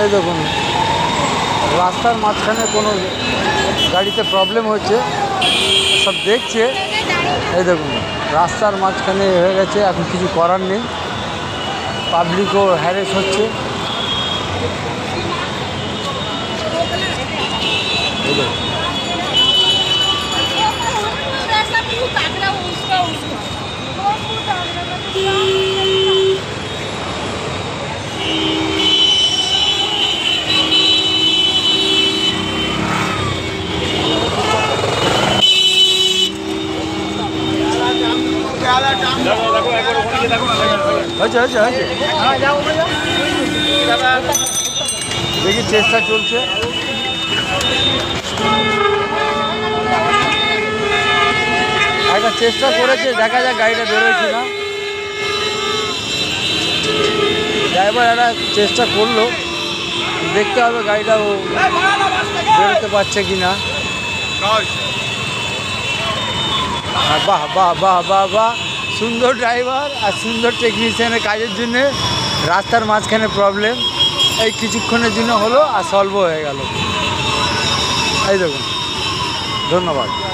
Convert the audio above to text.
এই দেখুন, রাস্তার মাঝখানে কোনো গাড়িতে প্রবলেম হচ্ছে, সব দেখছে। এই দেখুন, রাস্তার মাঝখানে হয়ে গেছে, এখন কিছু করার নেই। পাবলিকও হ্যারেস হচ্ছে। দেখি চেষ্টা চলছে। একটা চেষ্টা করেছে, দেখা যাক গাড়িটা বেরোয় কিনা। ড্রাইভার একটা চেষ্টা করল, দেখতে হবে গাড়িটা ও বেরোতে পারছে কিনা। বাহ বাহ বাহ বাহ বাহ সুন্দর ড্রাইভার আর সুন্দর টেকনিশিয়ানের কাজের জন্যে রাস্তার মাঝখানে প্রবলেম এই কিছুক্ষণের জন্য হলো আর সলভ হয়ে গেল। এই দেখুন। ধন্যবাদ।